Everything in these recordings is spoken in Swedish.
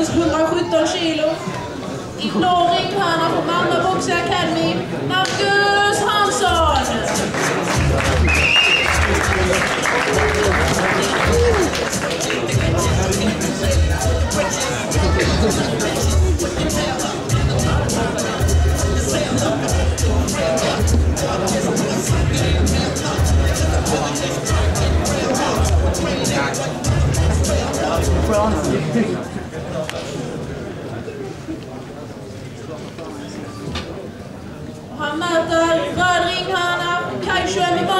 plus 117 kilo. I blå ringhörna från Malmö Boxing Academy, Marcus Hamada, Ringa, Kai Schwemme,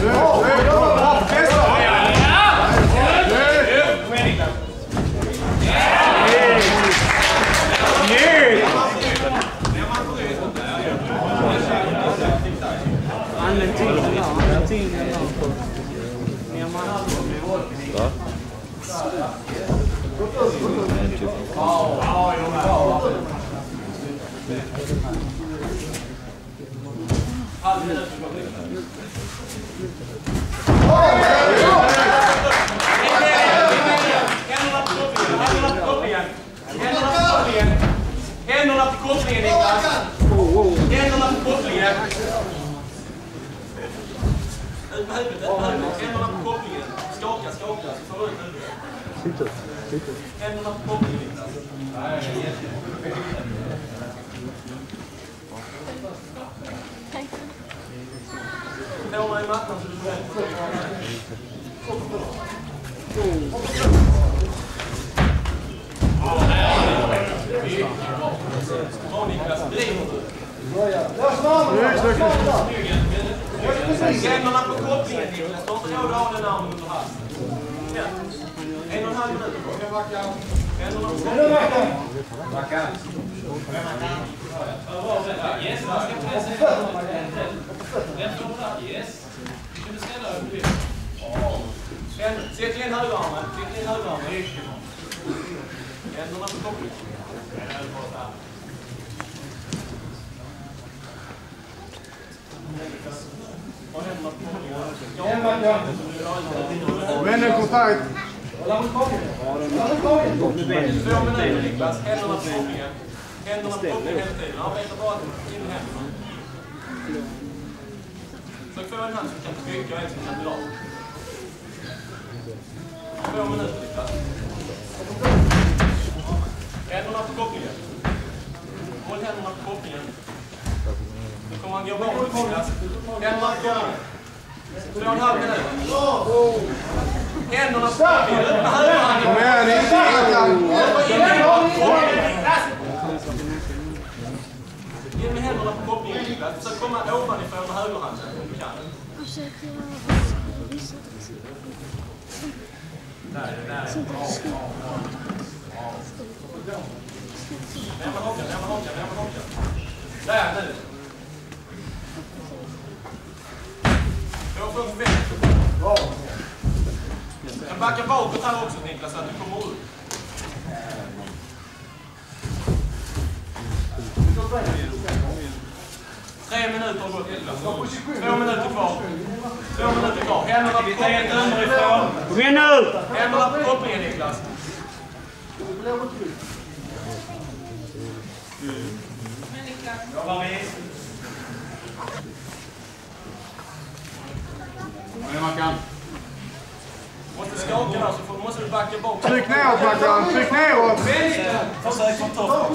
Bravo! Ut huvudet. Händerna på kopplingen Niklas. Tårna i mattan så du får rätt. Bra Niklas, driv nu. Händerna på kopplingen Niklas. Ta inte råd en och en halv minut En och en halv minut. Händerna på. Yes, man ska pressa Rätt om där. Yes. Kan du ställa upp Sätt in högerarmen. Sätt in högerarmen. Händerna på kopplingen. Händerna på. Männen kontakt. Två minuter Niklas. Händerna på kopplingen. Händerna på kopplingen hela tiden. Arbeta bara in händerna. Sök få en hand som kan trycka och en som kan dra. Två minuter Niklas. Händerna på kopplingen. Håll händerna på kopplingen. Nu kommer han gå bakåt Niklas. Händerna på kopplingen. Två och en halv minut. Händerna på kopplingen. Med högerhanden. Kom igen, In med händerna på kopplingen Niklas. Försök komma ovanifrån med högerhanden om du kan. Hakan, ner hakan, hakan. Där, nu. Men backa bakåt här också Niklas, så att du kommer ut. Tre minuter har gått Niklas. Två minuter kvar. Två minuter kvar. Händerna på kopplingen underifrån. Kom igen nu! Händerna på kopplingen Niklas. Jobba med. Måste skaka där så får- måste du backa bak. Tryck neråt Mackan, tryck neråt! Försök från topp.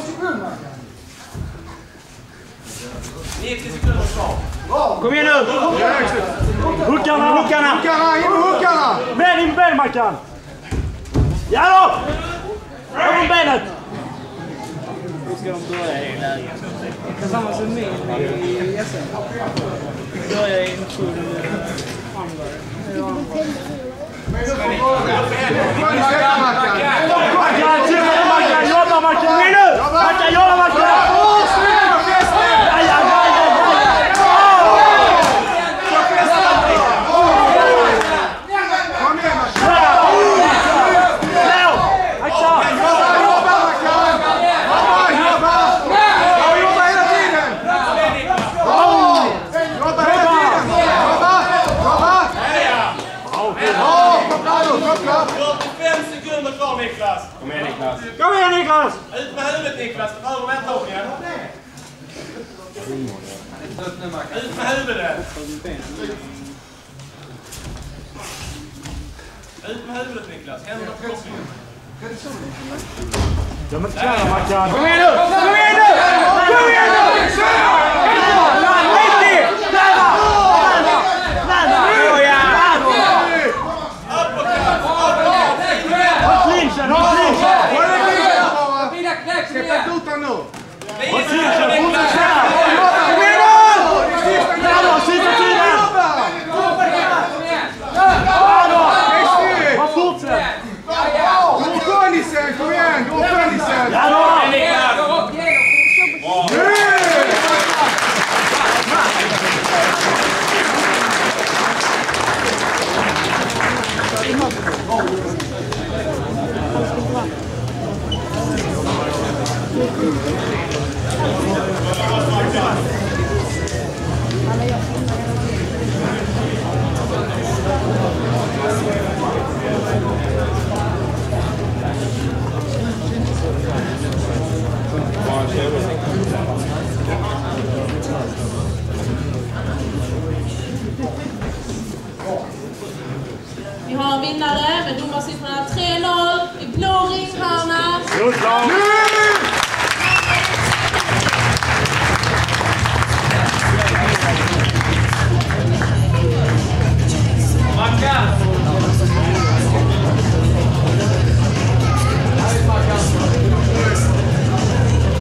90 sekunder kvar. Kom igen nu! Hookarna, hookarna! Hookarna, in med hookarna! Med in med ben Mackan! Ja då! Benet! Tillsammans med mig i SM. Börjar i en full Skönj sträcka Mackan! Mackan, tryck på Mackan! Jobba Mackan! Kom igen nu! Mackan, jobba Mackan! Åh, snyggt! Bäst ner! Aj, aj, aj, aj, aj! Kom igen Mackan! Slå! Akta! Jobba, jobba Mackan! Jobba, jobba! Ja, jobba hela tiden! Bra! Jobba hela tiden! Jobba! Jobba! Ja, koppla nu, koppla! 45 sekunder kvar Niklas. Kom igen Niklas! Ut med huvudet Niklas, över vändtagningen. Ut med huvudet. Ut med huvudet Niklas, händerna på kopplingen. Ja men tjäna Mackan! Kom igen nu! Kom igen nu! Kom igen nu!